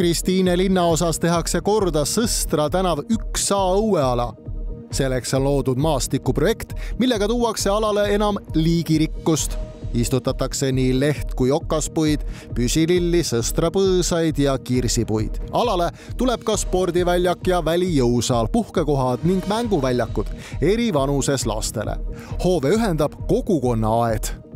Kristiine linnaosas tehakse korda Sõstra tänav üks A õueala. selleks on loodud maastikuprojekt, millega tuuakse alale enam liigirikkust. istutatakse nii leht kui okaspuid, püsililli, sõstrapõõsaid ja kirsipuid. alale tuleb ka spordiväljak ja välijõusaal, puhkekohad ning mänguväljakud eri vanuses lastele. hoove ühendab kogukonnaaed